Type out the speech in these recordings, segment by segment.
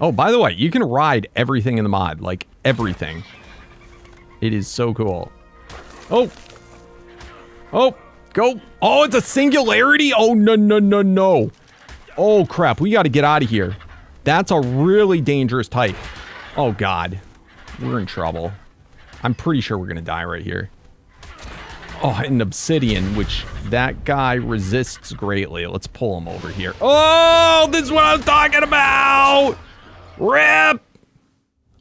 Oh, by the way, you can ride everything in the mod, like everything. It is so cool. Oh. Oh, go. Oh, it's a singularity. Oh, no, no, no, no. Oh, crap. We got to get out of here. That's a really dangerous type. Oh, God. We're in trouble. I'm pretty sure we're going to die right here. Oh, an obsidian, which that guy resists greatly. Let's pull him over here. Oh, this is what I was talking about. Rip.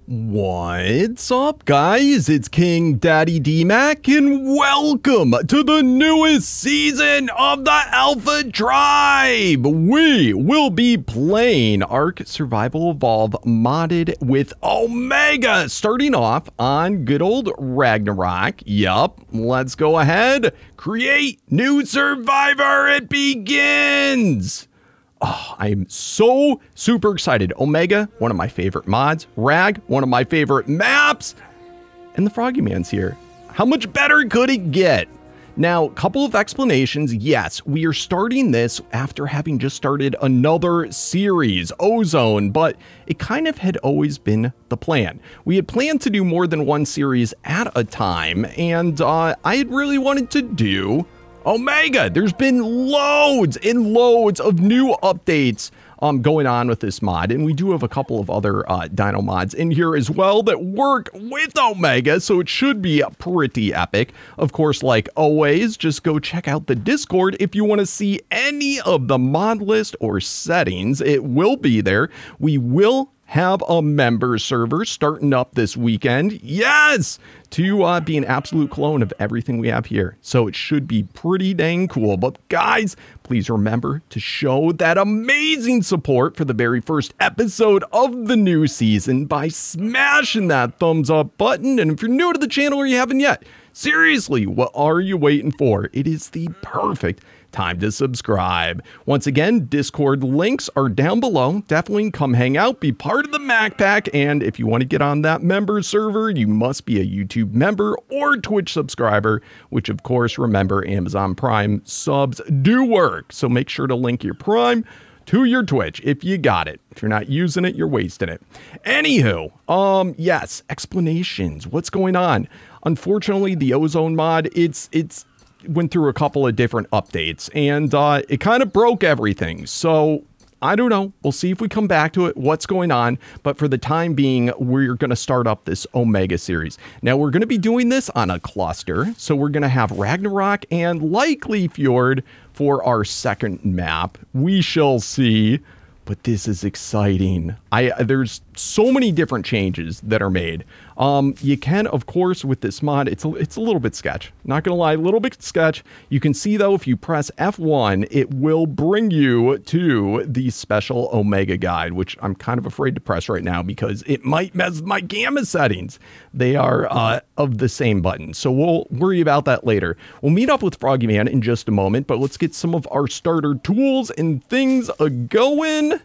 What's up, guys? It's King Daddy D-Mac, and welcome to the newest season of the Alpha Tribe. We will be playing Ark Survival Evolve modded with Omega, starting off on good old Ragnarok. Yup, let's go ahead, create new survivor. It begins. Oh, I'm so super excited. Omega, one of my favorite mods. Rag, one of my favorite maps. And the Froggy Man's here. How much better could it get? Now, a couple of explanations. Yes, we are starting this after having just started another series, Ozone, but it kind of had always been the plan. We had planned to do more than one series at a time, and uh, I had really wanted to do Omega. There's been loads and loads of new updates um, going on with this mod. And we do have a couple of other uh, Dino mods in here as well that work with Omega, so it should be pretty epic. Of course, like always, just go check out the Discord if you want to see any of the mod list or settings. It will be there. We will have a member server starting up this weekend. Yes! To uh, be an absolute clone of everything we have here. So it should be pretty dang cool. But guys, please remember to show that amazing support for the very first episode of the new season by smashing that thumbs up button. And if you're new to the channel or you haven't yet, seriously, what are you waiting for? It is the perfect time to subscribe. Once again, Discord links are down below. Definitely come hang out, be part of the Mac Pack, and if you want to get on that member server, you must be a YouTube member or Twitch subscriber, which of course, remember, Amazon Prime subs do work. So make sure to link your Prime to your Twitch if you got it. If you're not using it, you're wasting it. Anywho, um, yes, explanations. What's going on? Unfortunately, the ozone mod, it's it's went through a couple of different updates and uh, it kind of broke everything. So I don't know. We'll see if we come back to it, what's going on. But for the time being, we're going to start up this Omega series. Now, we're going to be doing this on a cluster. So we're going to have Ragnarok and likely Fjord for our second map. We shall see but this is exciting. I there's so many different changes that are made. Um, you can, of course, with this mod, it's a, it's a little bit sketch. Not gonna lie, a little bit sketch. You can see though, if you press F1, it will bring you to the special Omega guide, which I'm kind of afraid to press right now because it might mess my gamma settings. They are uh, of the same button, so we'll worry about that later. We'll meet up with Froggy Man in just a moment, but let's get some of our starter tools and things a going.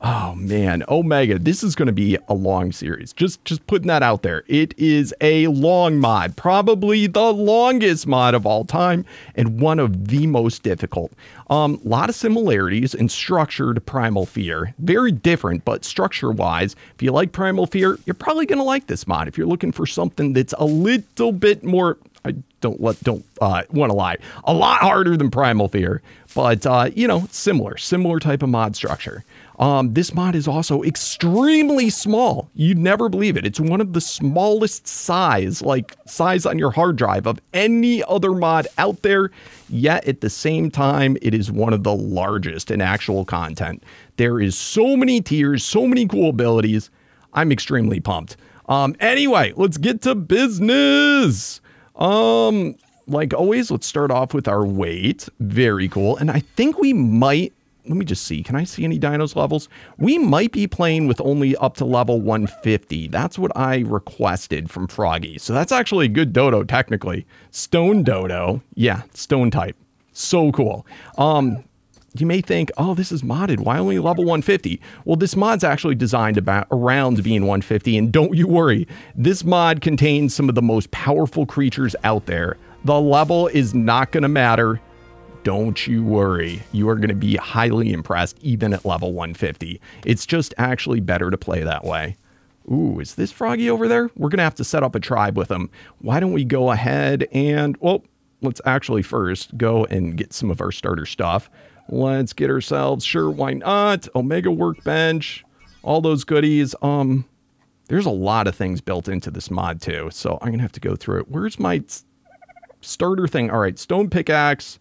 Oh man, Omega, this is going to be a long series. Just just putting that out there. It is a long mod, probably the longest mod of all time and one of the most difficult. Um lot of similarities in structure to Primal Fear. Very different, but structure-wise, if you like Primal Fear, you're probably going to like this mod. If you're looking for something that's a little bit more I don't let don't uh, want to lie. A lot harder than Primal Fear, but uh, you know, similar, similar type of mod structure. Um, this mod is also extremely small. You'd never believe it. It's one of the smallest size, like size on your hard drive of any other mod out there. Yet at the same time, it is one of the largest in actual content. There is so many tiers, so many cool abilities. I'm extremely pumped. Um, anyway, let's get to business. Um, like always, let's start off with our weight. Very cool. And I think we might let me just see. Can I see any dinos levels? We might be playing with only up to level 150. That's what I requested from Froggy. So that's actually a good dodo, technically. Stone dodo. Yeah, stone type. So cool. Um, you may think, oh, this is modded. Why only level 150? Well, this mod's actually designed about around being 150. And don't you worry, this mod contains some of the most powerful creatures out there. The level is not going to matter don't you worry. You are going to be highly impressed even at level 150. It's just actually better to play that way. Ooh, is this Froggy over there? We're going to have to set up a tribe with him. Why don't we go ahead and, well, let's actually first go and get some of our starter stuff. Let's get ourselves, sure, why not? Omega Workbench, all those goodies. Um, There's a lot of things built into this mod too, so I'm going to have to go through it. Where's my starter thing? All right, stone pickaxe,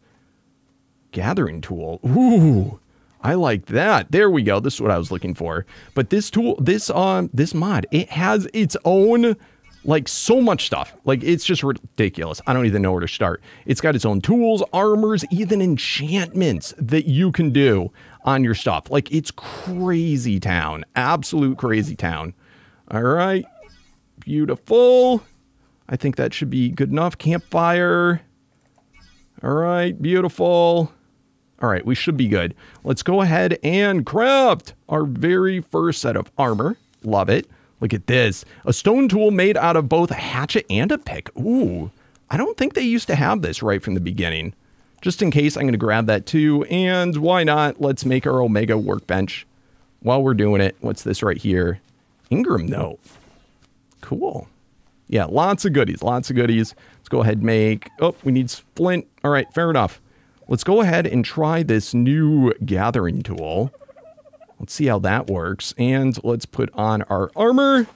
gathering tool. Ooh, I like that. There we go. This is what I was looking for. But this tool, this um, this mod, it has its own like so much stuff. Like it's just ridiculous. I don't even know where to start. It's got its own tools, armors, even enchantments that you can do on your stuff. Like it's crazy town. Absolute crazy town. All right. Beautiful. I think that should be good enough. Campfire. All right, beautiful. All right, we should be good. Let's go ahead and craft our very first set of armor. Love it. Look at this. A stone tool made out of both a hatchet and a pick. Ooh, I don't think they used to have this right from the beginning. Just in case, I'm going to grab that too. And why not? Let's make our Omega workbench. While we're doing it, what's this right here? Engram note. Cool. Yeah, lots of goodies, lots of goodies. Let's go ahead and make, oh, we need flint. All right, fair enough. Let's go ahead and try this new gathering tool. Let's see how that works. And let's put on our armor.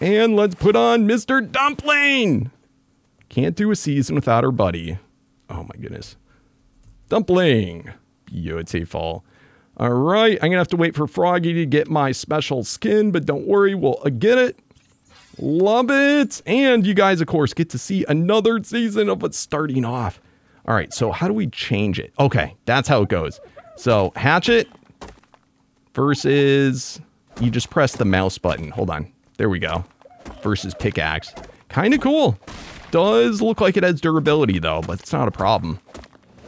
And let's put on Mr. Dumpling. Can't do a season without our buddy. Oh my goodness. Dumpling. Beautiful. All right, I'm going to have to wait for Froggy to get my special skin, but don't worry, we'll uh, get it. Love it. And you guys, of course, get to see another season of it starting off. All right, so how do we change it? Okay, that's how it goes. So hatchet versus you just press the mouse button. Hold on. There we go. Versus pickaxe. Kind of cool. Does look like it has durability though, but it's not a problem.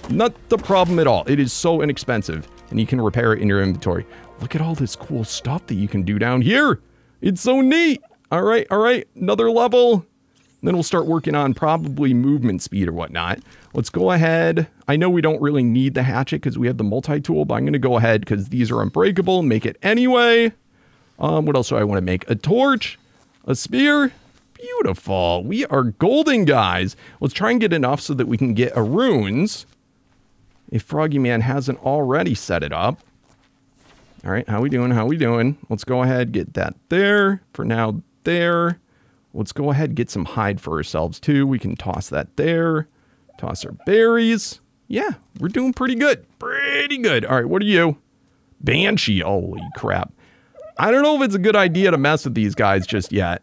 Not the problem at all. It is so inexpensive and you can repair it in your inventory. Look at all this cool stuff that you can do down here. It's so neat. All right, all right, another level. Then we'll start working on probably movement speed or whatnot. Let's go ahead. I know we don't really need the hatchet because we have the multi-tool, but I'm going to go ahead because these are unbreakable. Make it anyway. Um, what else do I want to make? A torch, a spear. Beautiful. We are golden, guys. Let's try and get enough so that we can get a runes. If Froggy Man hasn't already set it up. All right, how we doing? How we doing? Let's go ahead, get that there. For now, there. Let's go ahead and get some hide for ourselves too. We can toss that there. Toss our berries. Yeah, we're doing pretty good. Pretty good. All right, what are you? Banshee. Holy crap. I don't know if it's a good idea to mess with these guys just yet.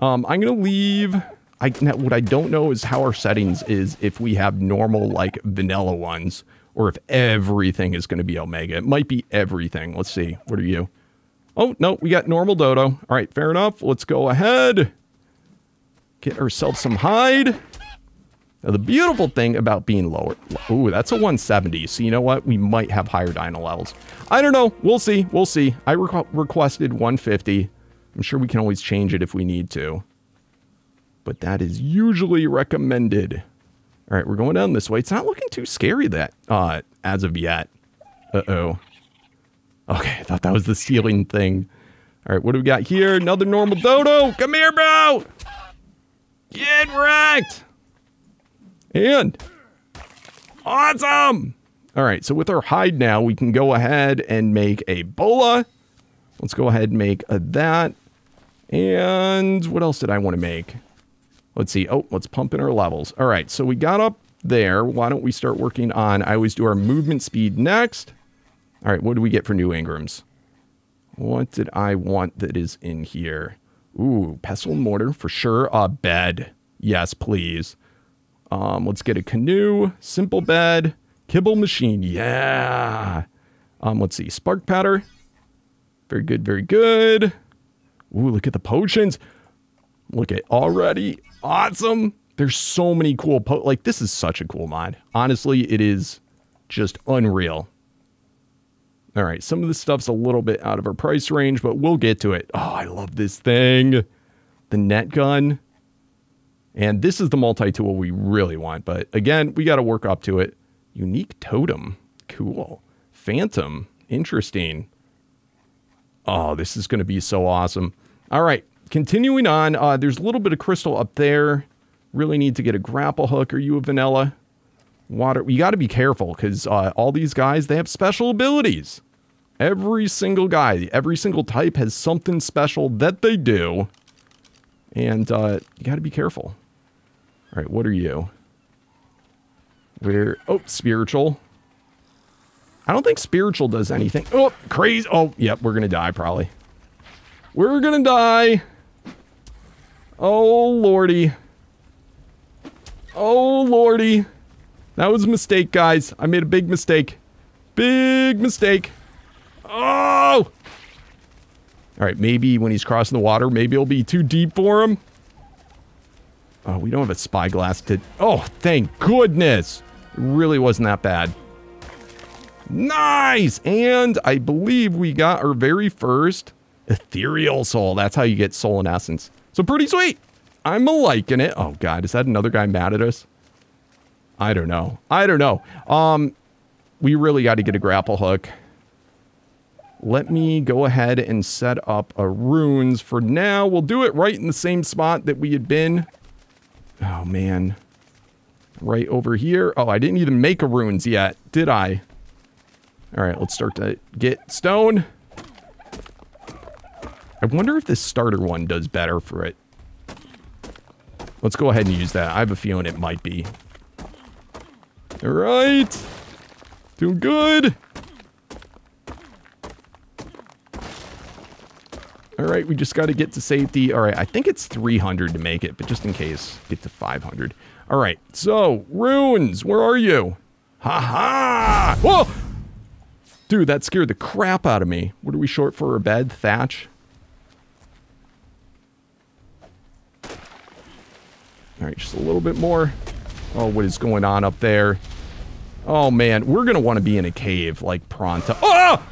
Um, I'm going to leave... I, what I don't know is how our settings is if we have normal, like, vanilla ones, or if everything is going to be Omega. It might be everything. Let's see. What are you? Oh, no, we got normal dodo. All right, fair enough. Let's go ahead. Get ourselves some hide. Now, the beautiful thing about being lower... Ooh, that's a 170. So, you know what? We might have higher dino levels. I don't know. We'll see. We'll see. I requ requested 150. I'm sure we can always change it if we need to. But that is usually recommended. All right, we're going down this way. It's not looking too scary that uh, as of yet. Uh-oh. Okay, I thought that was the ceiling thing. All right, what do we got here? Another normal dodo. Come here, bro. Get wrecked. And awesome. All right, so with our hide now, we can go ahead and make a bola. Let's go ahead and make a that. And what else did I want to make? Let's see. Oh, let's pump in our levels. All right, so we got up there. Why don't we start working on, I always do our movement speed next. All right, what do we get for new Engrams? What did I want that is in here? Ooh, pestle and mortar for sure. A bed. Yes, please. Um, let's get a canoe, simple bed, kibble machine. Yeah. Um, let's see. Spark powder. Very good, very good. Ooh, look at the potions. Look at already. Awesome. There's so many cool po like this is such a cool mod. Honestly, it is just unreal. All right, some of this stuff's a little bit out of our price range, but we'll get to it. Oh, I love this thing. The net gun. And this is the multi-tool we really want. But again, we got to work up to it. Unique totem. Cool. Phantom. Interesting. Oh, this is going to be so awesome. All right. Continuing on, uh, there's a little bit of crystal up there. Really need to get a grapple hook. Are you a vanilla? Water. You got to be careful because uh, all these guys, they have special abilities. Every single guy, every single type has something special that they do. And uh, you got to be careful. All right, what are you? We're, Oh, spiritual. I don't think spiritual does anything. Oh, crazy. Oh, yep, we're going to die probably. We're going to die. Oh, lordy. Oh, lordy. That was a mistake, guys. I made a big mistake. Big mistake. Oh! All right, maybe when he's crossing the water, maybe it'll be too deep for him. Oh, we don't have a spyglass to... Oh, thank goodness. It really wasn't that bad. Nice! And I believe we got our very first ethereal soul. That's how you get soul in essence. So pretty sweet. I'm liking it. Oh, God. Is that another guy mad at us? I don't know. I don't know. Um, we really got to get a grapple hook. Let me go ahead and set up a runes for now. We'll do it right in the same spot that we had been. Oh, man. Right over here. Oh, I didn't even make a runes yet, did I? All right, let's start to get stone. I wonder if this starter one does better for it. Let's go ahead and use that. I have a feeling it might be. All right. Doing good. All right, we just got to get to safety. All right, I think it's 300 to make it, but just in case, get to 500. All right, so, runes, where are you? Ha ha! Whoa! Dude, that scared the crap out of me. What are we short for a bed? Thatch? All right, just a little bit more. Oh, what is going on up there? Oh, man. We're going to want to be in a cave like pronto. Oh!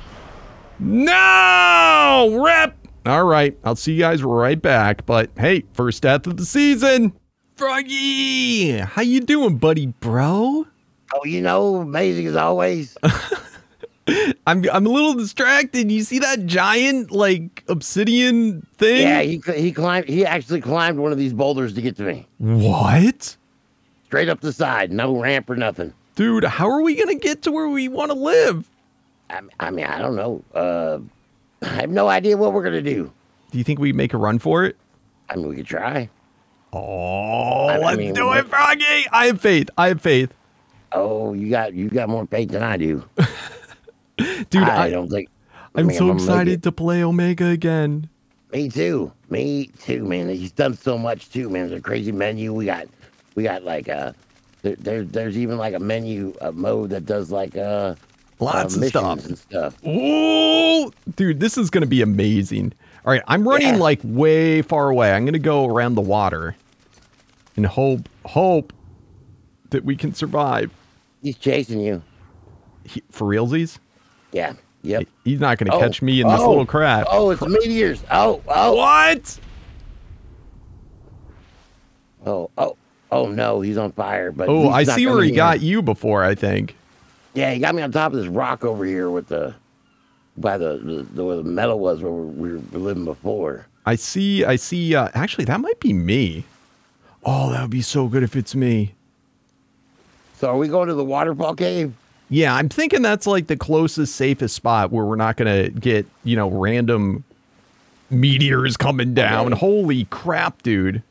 No! Rip! All right. I'll see you guys right back. But, hey, first death of the season. Froggy! How you doing, buddy bro? Oh, you know, amazing as always. I'm I'm a little distracted. You see that giant like obsidian thing? Yeah, he he climbed. He actually climbed one of these boulders to get to me. What? Straight up the side, no ramp or nothing. Dude, how are we gonna get to where we want to live? I, I mean, I don't know. Uh, I have no idea what we're gonna do. Do you think we make a run for it? I mean, we could try. Oh, I, let's mean, do it, Froggy! I have faith. I have faith. Oh, you got you got more faith than I do. Dude, I, I don't think. I'm mean, so excited to play Omega again. Me too. Me too, man. He's done so much too, man. There's a crazy menu. We got, we got like a, uh, there, there there's even like a menu a mode that does like uh, lots uh, of stuff and stuff. Oh, dude, this is gonna be amazing. All right, I'm running yeah. like way far away. I'm gonna go around the water, and hope hope that we can survive. He's chasing you. He, for realsies? Yeah. Yep. He's not going to oh, catch me in this little crap. Oh, it's meteors. Oh, oh. What? Oh, oh, oh no, he's on fire. But oh, I see where he got you before. I think. Yeah, he got me on top of this rock over here with the by the the, the where the metal was where we were living before. I see. I see. Uh, actually, that might be me. Oh, that would be so good if it's me. So, are we going to the waterfall cave? Yeah, I'm thinking that's like the closest, safest spot where we're not going to get, you know, random meteors coming down. Okay. Holy crap, dude.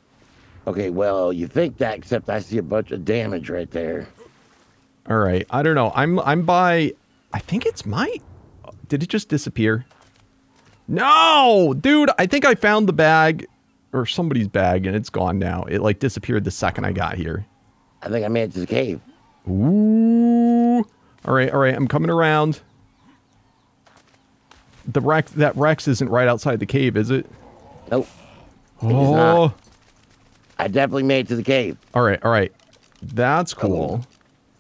Okay, well, you think that, except I see a bunch of damage right there. All right, I don't know. I'm I'm by. I think it's my. Did it just disappear? No, dude. I think I found the bag, or somebody's bag, and it's gone now. It like disappeared the second I got here. I think I made it to the cave. Ooh. All right, all right, I'm coming around. The Rex, that Rex isn't right outside the cave, is it? Nope. Oh. I definitely made it to the cave. All right, all right. That's cool.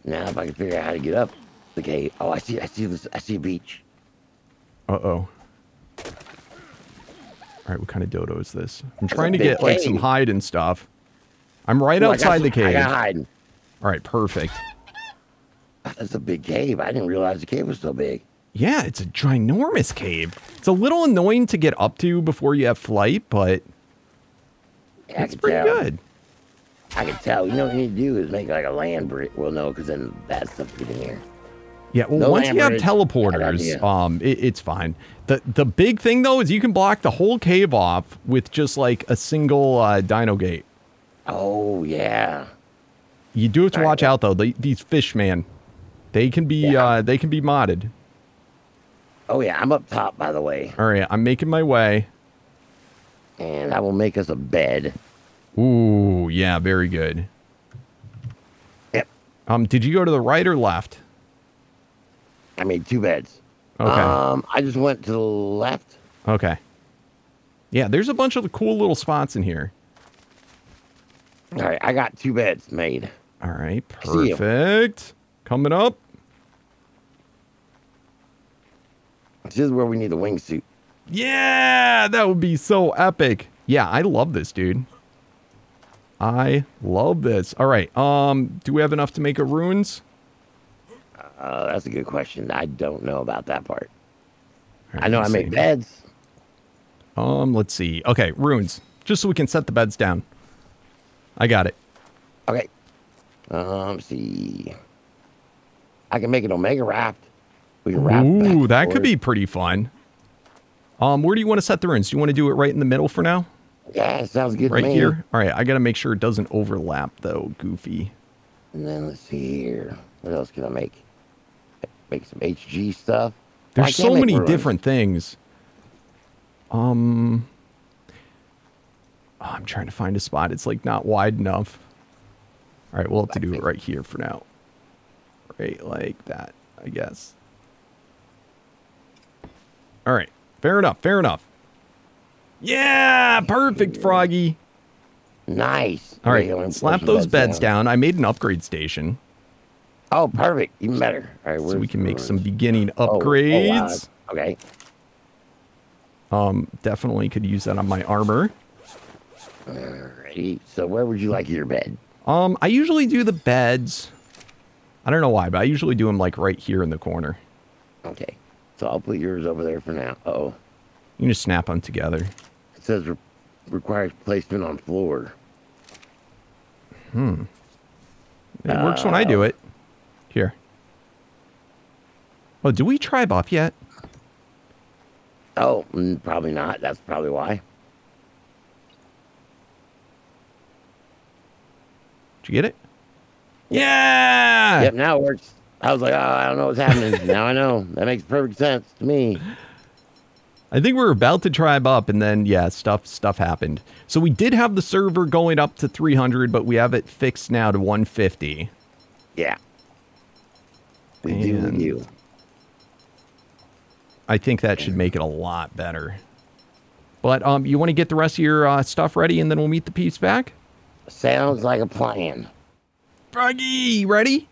Now if I can figure out how to get up the cave. Oh, I see I see this I see a beach. Uh-oh. All right, what kind of dodo is this? I'm That's trying to get cave. like some hide and stuff. I'm right Ooh, outside some- the cave. I got hiding. All right, perfect. That's a big cave. I didn't realize the cave was so big. Yeah, it's a ginormous cave. It's a little annoying to get up to before you have flight, but I it's pretty tell. good. I can tell. You know what you need to do is make like a land bridge. Well, no, because then bad stuff get in here. Yeah, well, No once you have. Teleporters, um, it, it's fine. the The big thing though is you can block the whole cave off with just like a single uh, Dino gate. Oh yeah. You do have to watch out though. The, these fish, man, they can be Yeah. uh, they can be modded. Oh yeah. I'm up top, by the way, All right, I'm making my way. And I will make us a bed. Ooh, yeah, very good. Yep. Um, did you go to the right or left? I made two beds. Okay. Um, I just went to the left. Okay. Yeah, there's a bunch of cool little spots in here. All right, I got two beds made. All right, perfect. Coming up. This is where we need the wingsuit. Yeah, that would be so epic. Yeah, I love this, dude. I love this. All right. Um, do we have enough to make a runes? Uh, that's a good question. I don't know about that part. Right, I know I let's beds. Um, let's see. Okay, runes. Just so we can set the beds down. I got it. Okay. Um, let's see. I can make an Omega raft. We can raft. Ooh, that could be pretty fun. Um, where do you want to set the runes? Do you want to do it right in the middle for now? Yeah, sounds good Right to me. here? All right, I got to make sure it doesn't overlap though, goofy. And then let's see here. What else can I make? Make some HG stuff. There's so many ruins. different things. Um, oh, I'm trying to find a spot. It's like not wide enough. All right, we'll have to do it right here for now. Right like that, I guess. All right, fair enough. Fair enough. Yeah, perfect, Froggy. Nice. All right, Yeah, right, let me pull slap those beds down. I made an upgrade station, Oh, perfect. Even better. All right, so we can make some beginning Oh, oh, wow. upgrades. Okay. Um, definitely could use that on my armor. Alrighty. So where would you like your bed? Um, I usually do the beds. I don't know why, but I usually do them like right here in the corner. Okay. So I'll put yours over there for now. Oh, You can just snap them together. it says re- requires placement on floor. Hmm. It works when I do it. Here. Oh, do we tribe up yet? Oh, probably not. That's probably why. Did you get it? Yeah. Yep, now it works. I was like, oh, I don't know what's happening. now I know. That makes perfect sense to me. I think we were about to tribe up, and then yeah, stuff stuff happened. So we did have the server going up to 300, but we have it fixed now to 150. Yeah. We do, And- we do. I think that should make it a lot better. But um, you want to get the rest of your uh, stuff ready, and then we'll meet the peeps back. Sounds like a plan. Froggy, ready?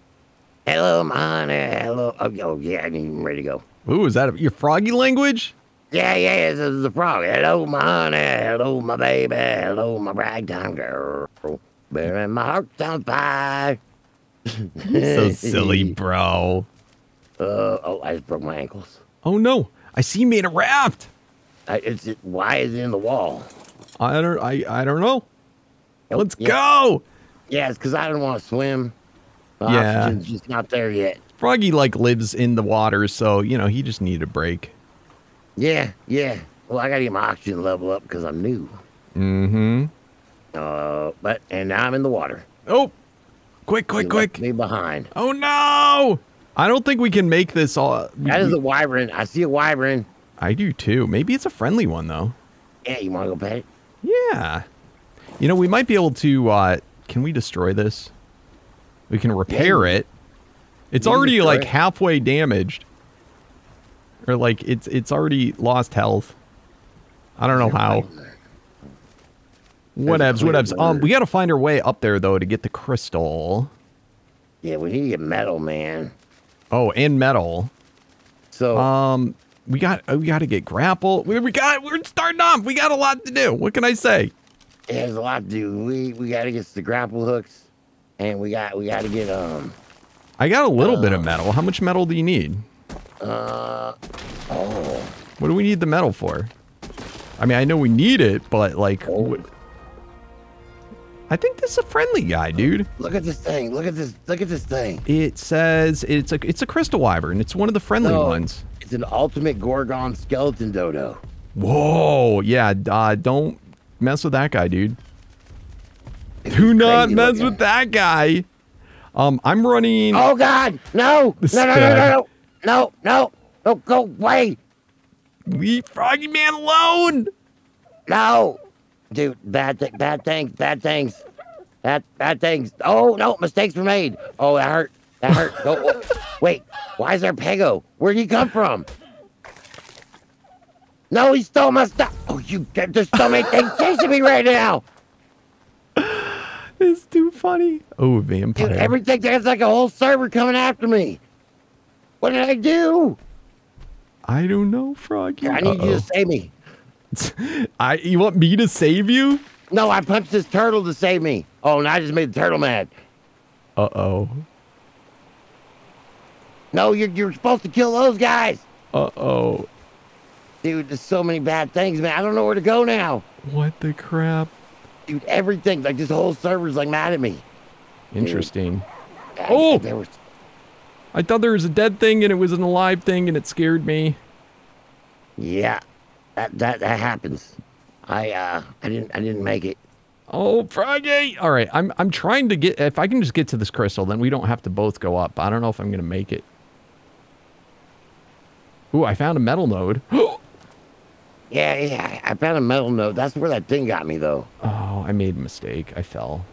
Hello, my honey. Hello. Oh, oh, yeah, I'm ready to go. Ooh, is that your froggy language? Yeah, yeah, this is the frog. Hello, my honey. Hello, my baby. Hello, my ragtime girl. Bearing my heart on fire. So silly, bro. Uh, oh, I just broke my ankles. Oh no, I see you made a raft. I, it's it, why is it in the wall? I don't, I, I don't know. Let's yeah. go. Yeah, it's because I don't want to swim. The Yeah. oxygen's just not there yet. Froggy like lives in the water, so you know he just needed a break. Yeah, yeah. Well, I got to get my oxygen level up because I'm new. Mm-hmm. Uh, but and now I'm in the water. Oh, quick, quick, left quick. Me behind. Oh no! I don't think we can make this all. That is a wyvern. I see a wyvern. I do too. Maybe it's a friendly one though. Yeah, you want to go pet it? Yeah. You know, we might be able to. uh Can we destroy this? We can repair you- it. It's already like it. halfway damaged, or like it's it's already lost health. I don't know how. Whatevs, whatevs. Um, we got to find our way up there though to get the crystal. Yeah, we need to get metal, man. Oh, and metal. So Um, we got uh, we got to get grapple. We, we got we're starting off. We got a lot to do. What can I say? it has a lot to do. We we gotta get the grapple hooks, and we got we gotta get um I got a little bit of Uh. metal. How much metal do you need? uh oh What do we need the metal for? I mean, I know we need it, but like, Oh. I think this is a friendly guy, dude. look at this thing. Look at this. Look at this thing. It says it's a it's a crystal wyvern. It's one of the friendly No. ones. It's an ultimate Gorgon skeleton dodo. Whoa, yeah. Uh, don't mess with that guy, dude. Do not mess looking. with that guy. Um, I'm running. Oh God! No! This No! No! No! No! No! No! No! Go away! Leave Froggy Man alone. No! Dude, bad thing, bad things, bad things, bad bad things. Oh no! Mistakes were made. Oh, that hurt. That hurt. Go. Wait. Why is there Pego? Where'd he come from? No, he stole my stuff. Oh, you! There's so many things chasing me right now. It's too funny. Oh, vampire. Dude, everything. There's like a whole server coming after me. What did I do? I don't know, Froggy. I need you Uh-oh. to save me. I you want me to save you? No, I punched this turtle to save me. Oh, and I just made the turtle mad. Uh oh. No, you're, you're supposed to kill those guys. Uh oh. Dude, there's so many bad things, man. I don't know where to go now. What the crap? Dude, everything, like this whole server's like mad at me. Interesting. I- Oh! There was, I thought there was a dead thing and it was an alive thing and it scared me. yeah, that, that, that happens. I, uh, I didn't, I didn't make it. Oh, Froggy! All right, I'm I'm trying to get. If I can just get to this crystal, then we don't have to both go up. I don't know if I'm gonna make it. Ooh, I found a metal node. Yeah, yeah, I found a metal note. That's where that thing got me, though. Oh, I made a mistake. I fell.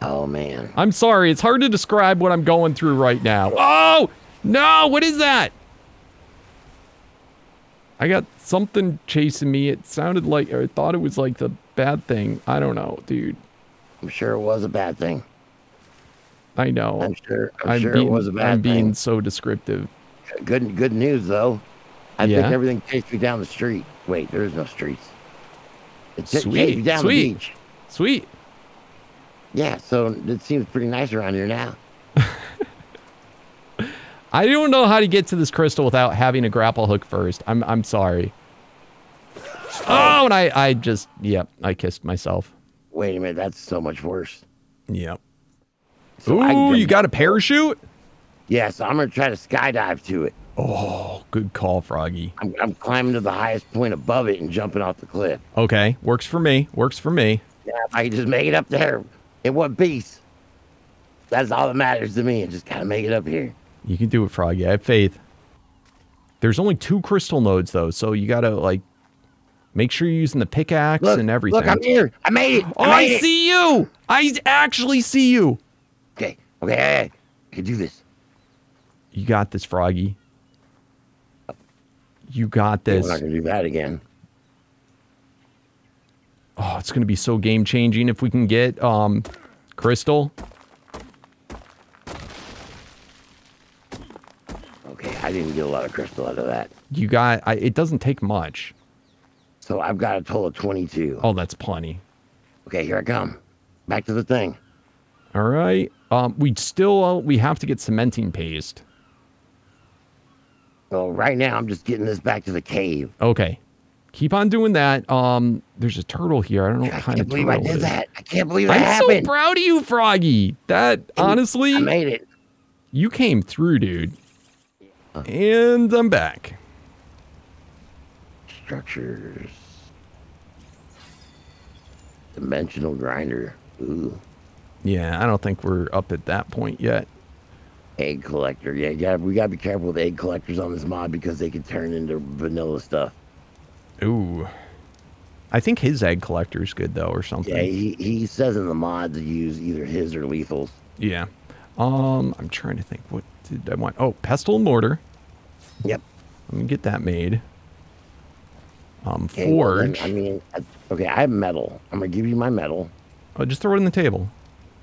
Oh, man. I'm sorry. It's hard to describe what I'm going through right now. Oh no! What is that? I got something chasing me. It sounded like, or I thought it was like the bad thing. I don't know, dude. I'm sure it was a bad thing. I know. I'm sure, I'm, I'm sure being, it was a bad I'm being so descriptive. Good, good news, though. I Yeah? think everything takes me down the street. Wait, there is no streets. It Sweet, me down sweet. the beach. Sweet. Yeah, so it seems pretty nice around here now. I don't know how to get to this crystal without having a grapple hook first. I'm I'm sorry. Oh, oh and I I just yep, I kissed myself. Wait a minute, that's so much worse. Yep. So Ooh, you got a parachute? Yeah, so I'm gonna try to skydive to it. Oh, good call, Froggy. I'm, I'm climbing to the highest point above it and jumping off the cliff. Okay, works for me. Works for me. Yeah, if I can just make it up there in one piece. That's all that matters to me. I just gotta make it up here. You can do it, Froggy. I have faith. There's only two crystal nodes though, so you gotta like make sure you're using the pickaxe Look, and everything. look, I'm here. I made it. oh, I, I made it. see you! I actually see you. Okay, okay, I can do this. You got this, Froggy. You got this. We're not gonna do that again. Oh, it's gonna be so game changing if we can get um Crystal. Okay, I didn't get a lot of crystal out of that. You got I, it doesn't take much. So I've got a total of 22. Oh, that's plenty. Okay, here I come. Back to the thing. All right. Um, we still uh, we have to get cementing paste. Well, right now I'm just getting this back to the cave. Okay. Keep on doing that. Um, there's a turtle here. I don't know what I kind can't of believe turtle I did that. I can't believe that I'm happened. so proud of you, Froggy. That honestly, I made it. you came through, dude. And I'm back. Structures. Dimensional grinder. Ooh. Yeah, I don't think we're up at that point yet. Egg collector. Yeah, yeah, we gotta be careful with egg collectors on this mod because they can turn into vanilla stuff. Ooh. I think his egg collector is good though, or something. Yeah, he, he says in the mod to use either his or Lethal's. Yeah. Um, I'm trying to think. What did I want? Oh, pestle and mortar. Yep. Let me get that made. Um, Okay, well forge. I mean, okay, I have metal. I'm gonna give you my metal. oh, just throw it on the table.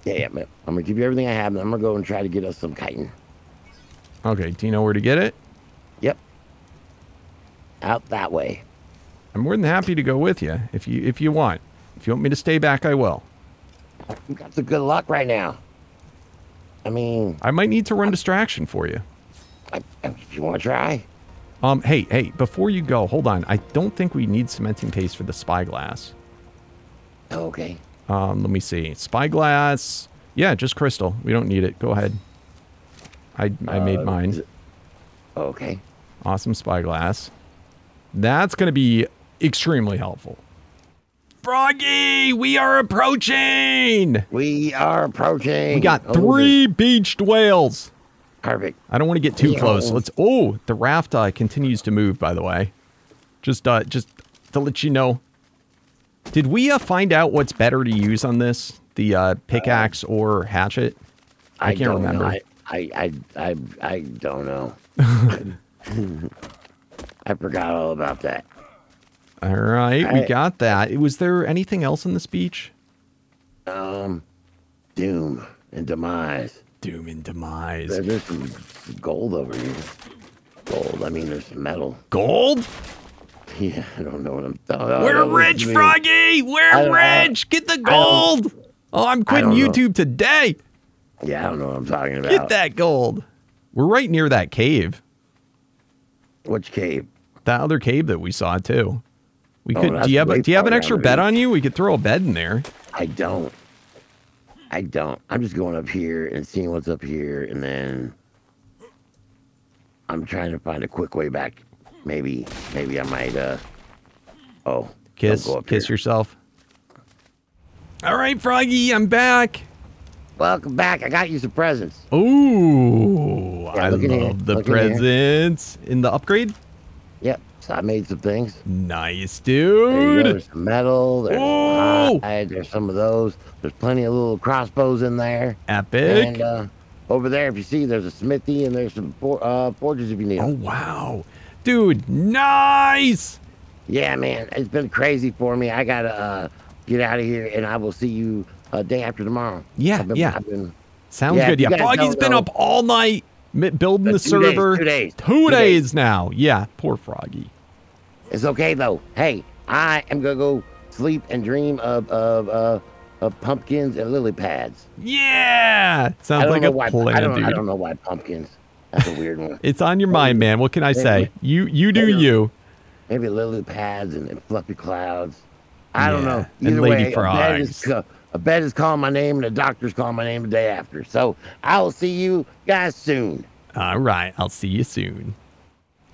Yeah, yeah, but I'm gonna give you everything I have, and I'm gonna go and try to get us some chitin. Okay. Do you know where to get it? Yep. Out that way. I'm more than happy to go with you if you if you want. If you want me to stay back, I will. You got some good luck right now. I mean, I might need to run distraction for you. I, if you want to try. Um, hey, hey, before you go, hold on. I don't think we need cementing paste for the spyglass. Okay. Um, let me see. Spyglass. Yeah, just crystal. We don't need it. Go ahead. I, I made Uh, mine. is it- Okay. Awesome spyglass. That's going to be extremely helpful. Froggy, we are approaching. We are approaching. We got Oh, three beached whales. Perfect. I don't want to get too close. Let's. Oh, the raft uh, continues to move. By the way, just uh, just to let you know. Did we uh, find out what's better to use on this? The uh, pickaxe or hatchet? I can't remember. I, I, I, I, I don't know. I forgot all about that. All right, we got that. Was there anything else in the speech? Um, doom and demise. Doom and demise. There, there's some gold over here. Gold. I mean, there's some metal. Gold? Yeah, I don't know what I'm. Oh, We're rich, me. Froggy. We're rich. Get the gold. Oh, I'm quitting don't know. YouTube today. Yeah, I don't know what I'm talking about. Get that gold. We're right near that cave. Which cave? That other cave that we saw too. We Oh, could. do you have a, Do you have an extra bed beach. on you? We could throw a bed in there. I don't. I don't. I'm just going up here and seeing what's up here, and then I'm trying to find a quick way back. Maybe, maybe I might. uh Oh, Kiss, kiss here. yourself. All right, Froggy, I'm back. Welcome back. I got you some presents. Ooh, Yeah, I in here. love the Look in presents in the upgrade. Yep. So I made some things. Nice, There go. dude. There's some metal. There's hide, There's some of those. There's plenty of little crossbows in there. Epic. And uh, over there, if you see, there's a smithy and there's some for, uh, forges if you need oh wow, dude, nice. Yeah, man, it's been crazy for me. I gotta uh, get out of here, and I will see you uh, day after tomorrow. Yeah, been, yeah. Been, Sounds Yeah, good. Yeah, Froggy's been know- up all night building Uh, the two days, server. two days, Two two days days. now. Yeah, poor Froggy. it's okay though. Hey, I am gonna go sleep and dream of of uh, of pumpkins and lily pads. Yeah, sounds like a why. plan, I don't. dude. I don't know why pumpkins. That's a weird one. It's on your mind, man. What can I say? You you do Maybe- you. Maybe lily pads and, and fluffy clouds. I don't Yeah, know. and lady way, a bed, is, frogs. a bed is calling my name, and a doctor's calling my name the day after. So I will see you guys soon. All right, I'll see you soon.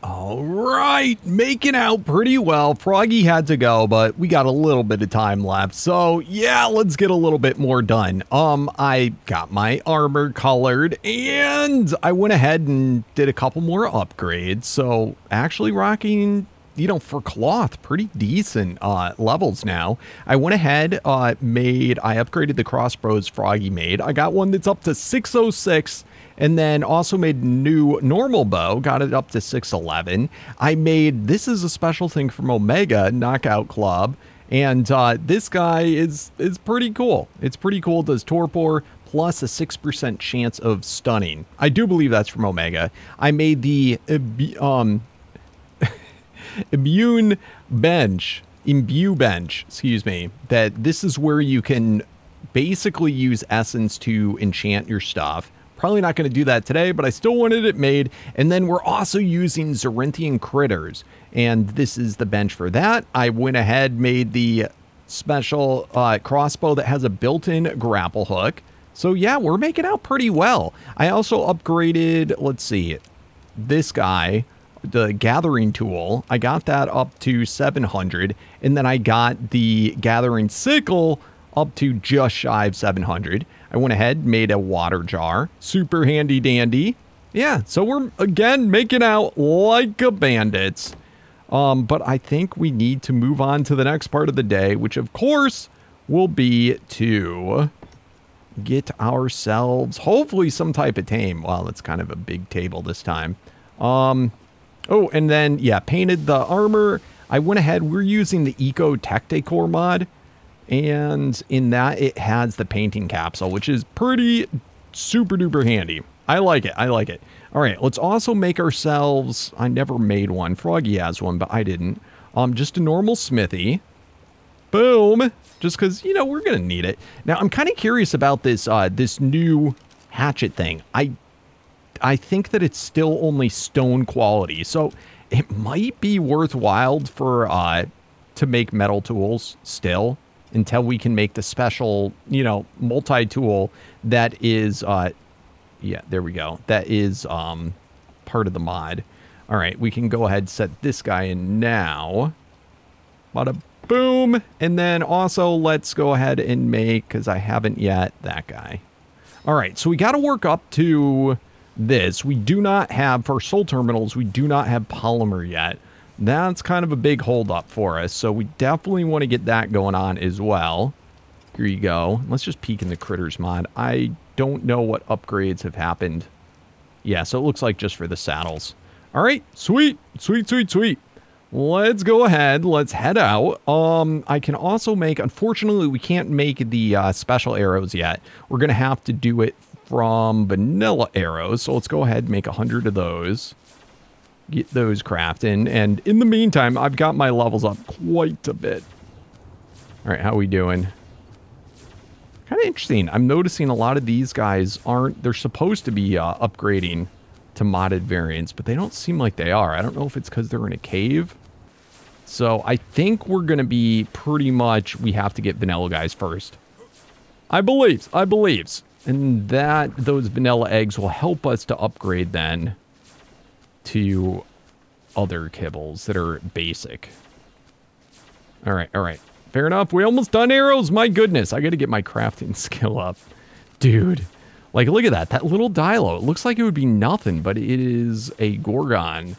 All right, making out pretty well. Froggy had to go, but we got a little bit of time left. So, yeah, let's get a little bit more done. Um, I got my armor colored and I went ahead and did a couple more upgrades. So, actually rocking you know, for cloth, pretty decent uh, levels now. I went ahead, uh, made, I upgraded the crossbows Froggy made. I got one that's up to 606 and then also made new normal bow, got it up to 611. I made, this is a special thing from Omega Knockout Club. And uh, this guy is is pretty cool. It's pretty cool. Does torpor plus a six percent chance of stunning. I do believe that's from Omega. I made the um immune bench, imbue bench, excuse me, that this is where you can basically use essence to enchant your stuff. Probably not going to do that today, but I still wanted it made. And then we're also using Zorinthian critters, and this is the bench for that. I went ahead, made the special uh, crossbow that has a built-in grapple hook. So yeah, we're making out pretty well. I also upgraded, let's see, this guy the gathering tool i got that up to 700 and then i got the gathering sickle up to just shy of 700 i went ahead made a water jar. Super handy dandy. Yeah so we're again making out like a bandits um, but i think we need to move on to the next part of the day which of course will be to get ourselves hopefully some type of tame. Well it's kind of a big table this time. Um Oh, and then yeah, painted the armor. I went ahead. We're using the Eco Tech Decor mod, and in that it has the painting capsule, which is pretty super duper handy. I like it. I like it. All right, let's also make ourselves. I never made one. Froggy has one, but I didn't. Um, just a normal smithy. Boom. Just because, you know, we're going to need it. Now, I'm kind of curious about this uh, this new hatchet thing. I I think that it's still only stone quality. So it might be worthwhile for uh, to make metal tools still until we can make the special, you know, multi-tool that is, uh, yeah, there we go. That is um, part of the mod. All right, we can go ahead set this guy in now. Bada boom. And then also let's go ahead and make, because I haven't yet, that guy. All right, so we got to work up to this. We do not have, for soul terminals, we do not have polymer yet. That's kind of a big holdup for us, so we definitely want to get that going on as well. Here you go. Let's just peek in the critters mod. I don't know what upgrades have happened. Yeah, so it looks like just for the saddles. All right, sweet, sweet, sweet, sweet. Let's go ahead. Let's head out. Um, I can also make, unfortunately, we can't make the uh, special arrows yet. We're going to have to do it from vanilla arrows. So let's go ahead and make a hundred of those. Get those crafting. And in the meantime, I've got my levels up quite a bit. All right, how are we doing? Kind of interesting. I'm noticing a lot of these guys aren't, they're supposed to be uh, upgrading to modded variants, but they don't seem like they are. I don't know if it's because they're in a cave so I think we're going to be pretty much, we have to get vanilla guys first. I believes, I believes. And that, those vanilla eggs will help us to upgrade then to other kibbles that are basic. All right, all right. Fair enough. We almost done arrows. My goodness. I got to get my crafting skill up. Dude. Like, look at that. That little Dilo. It looks like it would be nothing, but it is a Gorgon.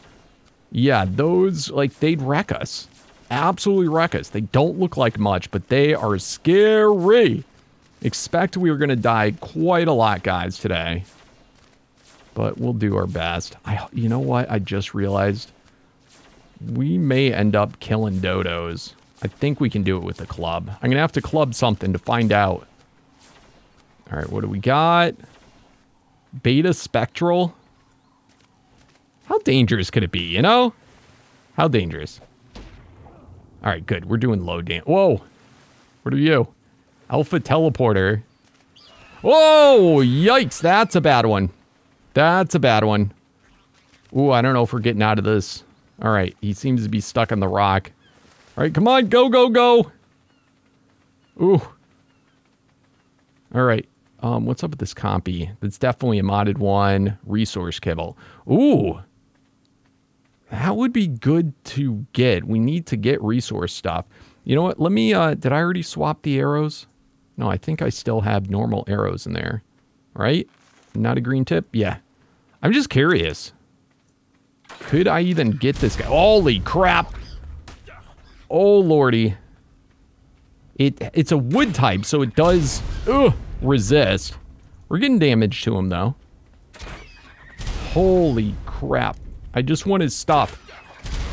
Yeah, those, like, they'd wreck us. Absolutely wreck us. They don't look like much, but they are scary. Expect we are going to die quite a lot, guys, today. But we'll do our best. I, You know what? I just realized we may end up killing dodos. I think we can do it with the club. I'm going to have to club something to find out. All right, what do we got? Beta Spectral. How dangerous could it be, you know? How dangerous? All right, good. We're doing low damage. Whoa. What are you? Alpha teleporter. Whoa, yikes. That's a bad one. That's a bad one. Ooh, I don't know if we're getting out of this. All right, he seems to be stuck on the rock. All right, come on, go, go, go. Ooh. All right. Um, what's up with this compy? That's definitely a modded one. Resource kibble. Ooh. That would be good to get. We need to get resource stuff. You know what? Let me, uh, did I already swap the arrows? No, I think I still have normal arrows in there. Right? Not a green tip? Yeah. I'm just curious. Could I even get this guy? Holy crap! Oh, lordy. It It's a wood type, so it does ugh, resist. We're getting damage to him, though. Holy crap. I just want his stuff.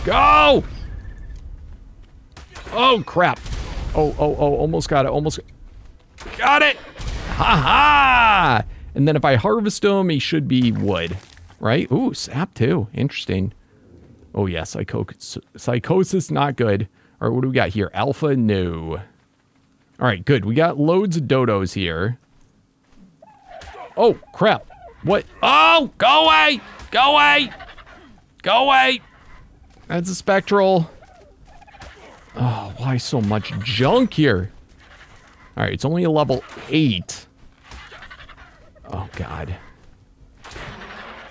Go! Oh, crap. Oh, oh, oh, almost got it. Almost got it. Ha ha! And then if I harvest him, he should be wood, right? Ooh, sap too. Interesting. Oh, yeah, psychosis, psychosis, not good. All right, what do we got here? Alpha, no. All right, good. We got loads of dodos here. Oh, crap. What? Oh, go away! Go away! Go away! That's a spectral. Oh, why so much junk here? All right, it's only a level 8. Oh, God.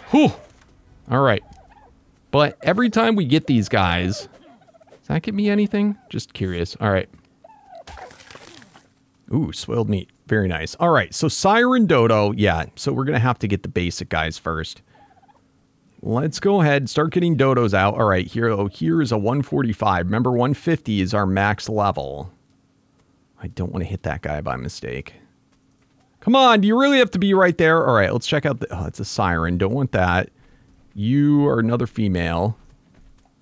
Whew. All right. But every time we get these guys... Does that give me anything? Just curious. All right. Ooh, swelled meat. Very nice. All right, so Siren Dodo. Yeah, so we're going to have to get the basic guys first. Let's go ahead start getting dodos out. All right, here, oh, here is a 145. Remember, 150 is our max level. I don't want to hit that guy by mistake. Come on, do you really have to be right there? All right, let's check out the... Oh, it's a siren. Don't want that. You are another female.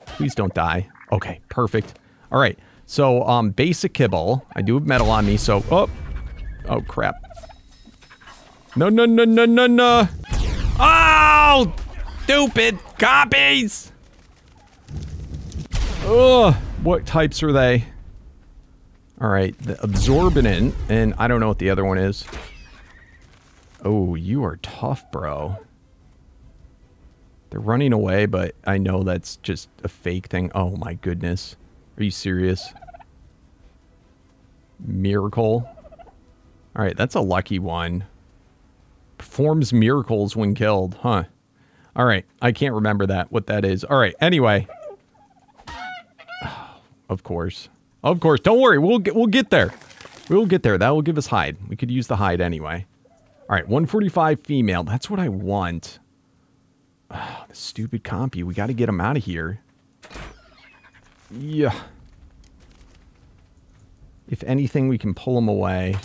Please don't die. Okay, perfect. All right, so um, basic kibble. I do have metal on me, so... Oh, oh crap. No, no, no, no, no, no. Oh! stupid compies! Ugh, what types are they? All right, the absorbent, and I don't know what the other one is. Oh, you are tough, bro. They're running away, but I know that's just a fake thing. Oh my goodness. Are you serious? Miracle. All right, that's a lucky one. Performs miracles when killed, huh? All right, I can't remember that, what that is. All right, anyway. Of course. Of course. Don't worry, we'll get, we'll get there. We'll get there. That will give us hide. We could use the hide anyway. All right, 145 female. That's what I want. Ah, oh, the stupid compy. We got to get him out of here. Yeah. If anything, we can pull him away.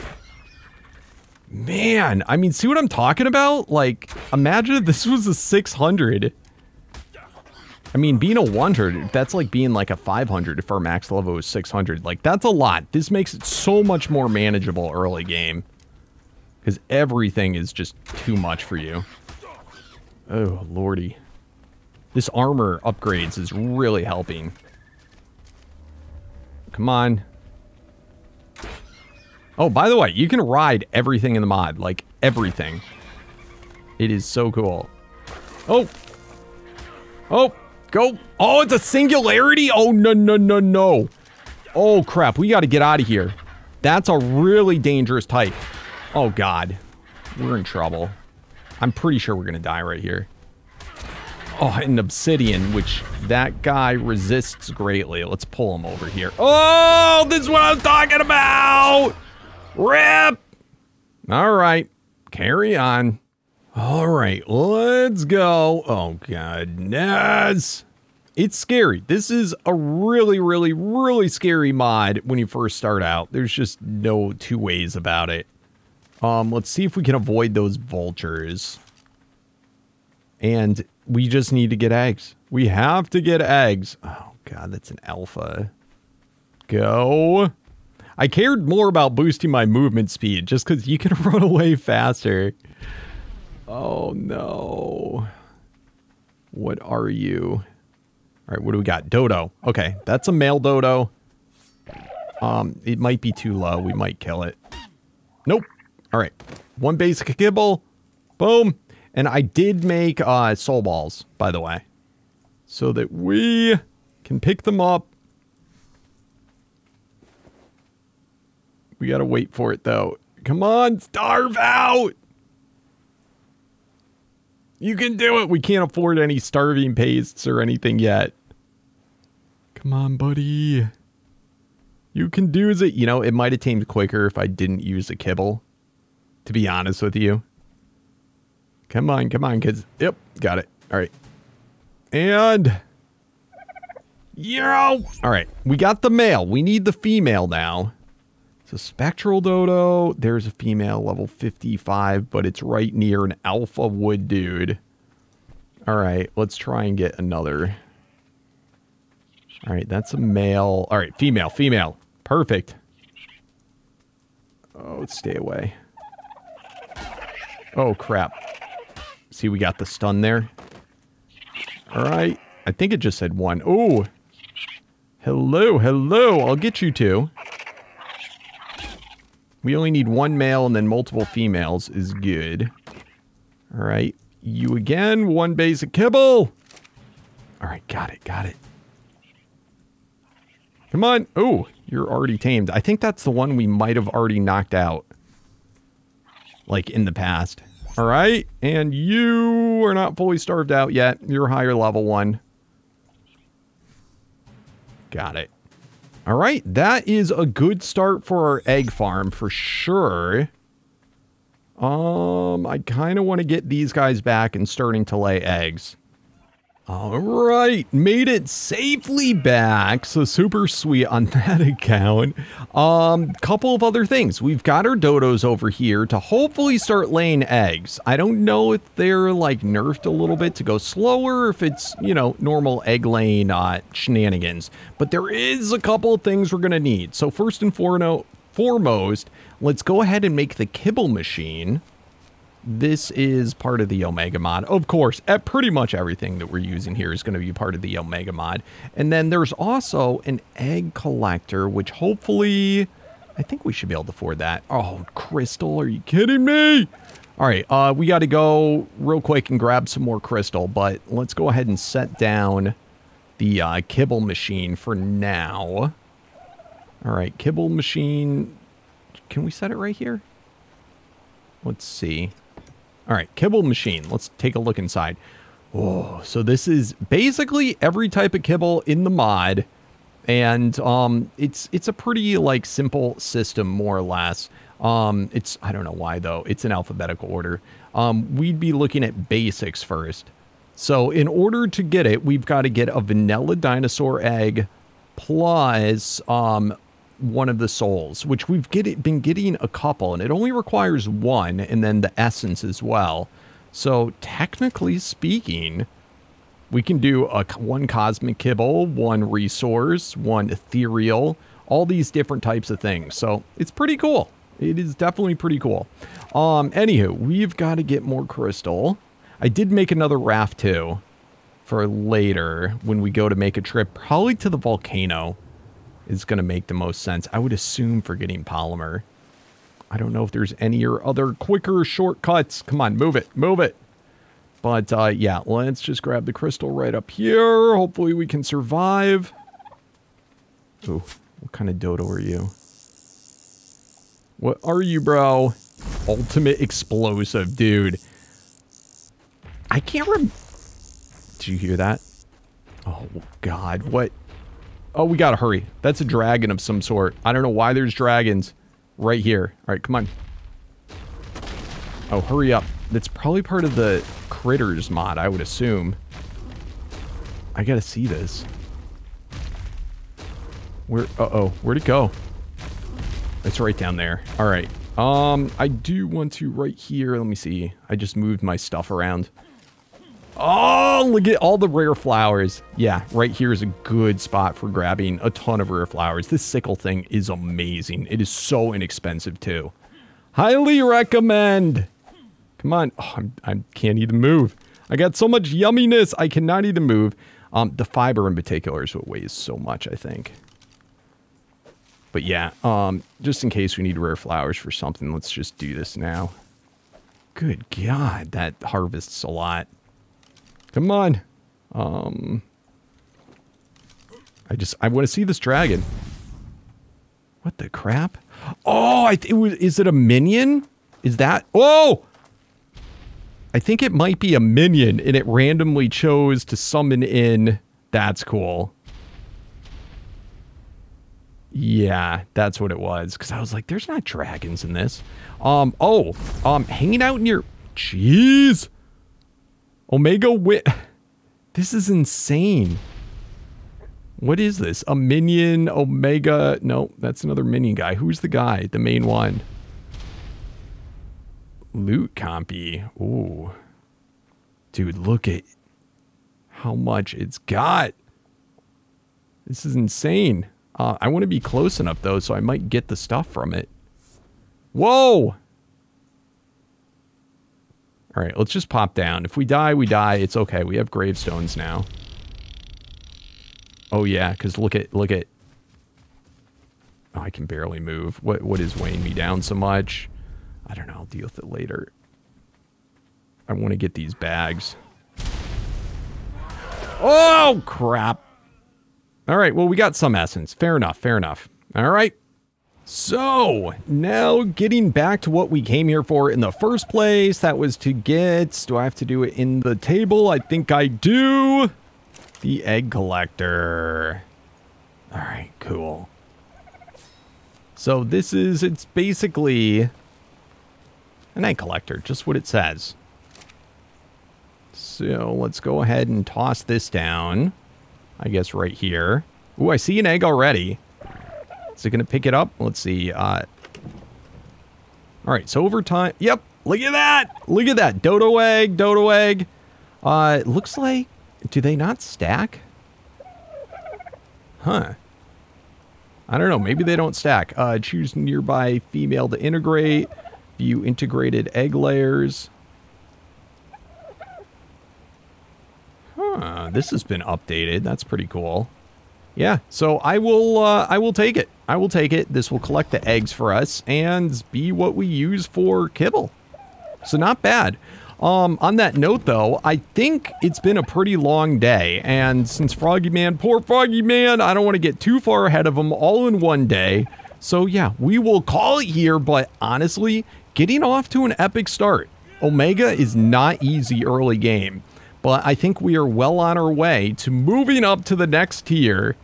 Man, I mean, see what I'm talking about? Like, imagine if this was a 600. I mean, being a 100, that's like being like a 500 if our max level was 600. Like, that's a lot. This makes it so much more manageable early game. Because everything is just too much for you. Oh, lordy. This armor upgrades is really helping. Come on. Oh, by the way, you can ride everything in the mod. Like, everything. It is so cool. Oh. Oh, go. Oh, it's a singularity? Oh, no, no, no, no. Oh, crap. We got to get out of here. That's a really dangerous type. Oh, God. We're in trouble. I'm pretty sure we're going to die right here. Oh, an obsidian, which that guy resists greatly. Let's pull him over here. Oh, this is what I'm talking about. Rip. All right. Carry on. All right. Let's go. Oh, goodness. It's scary. This is a really, really, really scary mod when you first start out. There's just no two ways about it. Um, let's see if we can avoid those vultures. And we just need to get eggs. We have to get eggs. Oh, God, that's an alpha. Go. I cared more about boosting my movement speed just because you can run away faster. Oh, no. What are you? All right, what do we got? Dodo. Okay, that's a male dodo. Um, it might be too low. We might kill it. Nope. All right. One basic kibble. Boom. And I did make uh, soul balls, by the way. So that we can pick them up. We got to wait for it, though. Come on, starve out. You can do it. We can't afford any starving pastes or anything yet. Come on, buddy. You can do it. You know, it might have tamed quicker if I didn't use a kibble. To be honest with you. Come on, come on, kids. Yep, got it. All right. And... Yo! All right, we got the male. We need the female now. So spectral dodo, there's a female level 55, but it's right near an alpha wood dude. All right, let's try and get another. All right, that's a male. All right, female, female. Perfect. Oh, stay away. Oh, crap. See, we got the stun there. All right. I think it just said one. Oh. Hello, hello. I'll get you two. We only need one male and then multiple females is good. All right. You again. One basic kibble. All right. Got it. Got it. Come on. Oh, you're already tamed. I think that's the one we might have already knocked out. Like in the past. All right. And you are not fully starved out yet. You're higher level one. Got it. All right. That is a good start for our egg farm for sure. Um, I kind of want to get these guys back and starting to lay eggs. All right, made it safely back. So super sweet on that account. Um, couple of other things. We've got our dodos over here to hopefully start laying eggs. I don't know if they're like nerfed a little bit to go slower, if it's, you know, normal egg laying uh, shenanigans. But there is a couple of things we're going to need. So first and foremost, let's go ahead and make the kibble machine. This is part of the Omega mod. Of course, pretty much everything that we're using here is going to be part of the Omega mod. And then there's also an egg collector, which hopefully I think we should be able to afford that. Oh, crystal, are you kidding me? All right, uh, we got to go real quick and grab some more crystal, but let's go ahead and set down the uh, kibble machine for now. All right, kibble machine. Can we set it right here? Let's see. All right, kibble machine. Let's take a look inside. Oh, so this is basically every type of kibble in the mod. And um, it's it's a pretty like simple system, more or less. Um, it's I don't know why though. It's in alphabetical order. Um, we'd be looking at basics first. So in order to get it, we've got to get a vanilla dinosaur egg plus um, one of the souls, which we've get been getting a couple, and it only requires one, and then the essence as well. So technically speaking, we can do a one cosmic kibble, one resource, one ethereal, all these different types of things. So it's pretty cool. It is definitely pretty cool. Um, anywho, we've got to get more crystal. I did make another raft too for later when we go to make a trip, probably to the volcano is going to make the most sense. I would assume for getting polymer. I don't know if there's any or other quicker shortcuts. Come on, move it, move it. But uh, yeah, let's just grab the crystal right up here. Hopefully we can survive. Oh, what kind of dodo are you? What are you, bro? Ultimate explosive, dude. I can't rem... Did you hear that? Oh, God. What? Oh, we gotta hurry. That's a dragon of some sort. I don't know why there's dragons right here. All right, come on. Oh, hurry up. That's probably part of the critters mod, I would assume. I gotta see this. Where? Uh-oh. Where'd it go? It's right down there. All right. Um, I do want to right here. Let me see. I just moved my stuff around. Oh, look at all the rare flowers. Yeah, right here is a good spot for grabbing a ton of rare flowers. This sickle thing is amazing. It is so inexpensive too. Highly recommend. Come on. Oh, I can't even move. I got so much yumminess. I cannot even move. Um, the fiber in particular is what weighs so much, I think. But yeah, um, just in case we need rare flowers for something, let's just do this now. Good God, that harvests a lot. Come on. Um, I just, I want to see this dragon. What the crap? Oh, I it was, is it a minion? Is that, oh! I think it might be a minion and it randomly chose to summon in. That's cool. Yeah, that's what it was. Because I was like, there's not dragons in this. Um, oh, um, hanging out near, jeez. Omega Wit. This is insane. What is this? A minion Omega? No, that's another minion guy. Who's the guy? The main one. Loot compy. Ooh. Dude, look at how much it's got. This is insane. Uh, I want to be close enough, though, so I might get the stuff from it. Whoa! All right, let's just pop down. If we die, we die. It's okay. We have gravestones now. Oh yeah, because look at look at. Oh, I can barely move. What what is weighing me down so much? I don't know. I'll deal with it later. I want to get these bags. Oh crap! All right. Well, we got some essence. Fair enough. Fair enough. All right. So, now getting back to what we came here for in the first place, that was to get, do I have to do it in the table? I think I do. The egg collector. All right, cool. So this is, it's basically an egg collector, just what it says. So let's go ahead and toss this down. I guess right here. Ooh, I see an egg already. Is it going to pick it up? Let's see. Uh, all right, so over time. Yep, look at that. Look at that. Dodo egg, dodo egg. Uh, looks like, do they not stack? Huh. I don't know. Maybe they don't stack. Uh, choose nearby female to integrate. View integrated egg layers. Huh. This has been updated. That's pretty cool. Yeah, so I will uh, I will take it. I will take it. This will collect the eggs for us and be what we use for kibble. So not bad. Um, on that note, though, I think it's been a pretty long day, and since Froggy Man, poor Froggy Man, I don't want to get too far ahead of him all in one day. So yeah, we will call it here, but honestly, getting off to an epic start. Omega is not easy early game, but I think we are well on our way to moving up to the next tier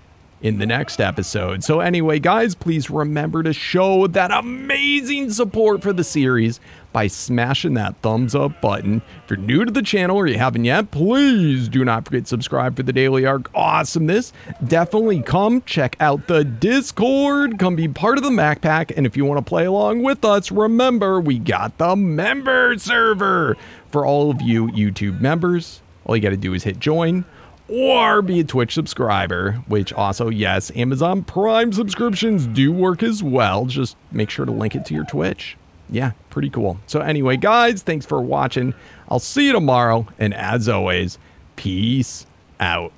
in the next episode. So, anyway, guys, please remember to show that amazing support for the series by smashing that thumbs up button. If you're new to the channel or you haven't yet, please do not forget to subscribe for the Daily Ark awesomeness. Definitely come check out the Discord, come be part of the Mac Pack, and if you want to play along with us, remember we got the member server for all of you YouTube members. All you got to do is hit join or be a Twitch subscriber, which also, yes, Amazon Prime subscriptions do work as well. Just make sure to link it to your Twitch. Yeah, pretty cool. So, anyway, guys, thanks for watching. I'll see you tomorrow. And as always, peace out.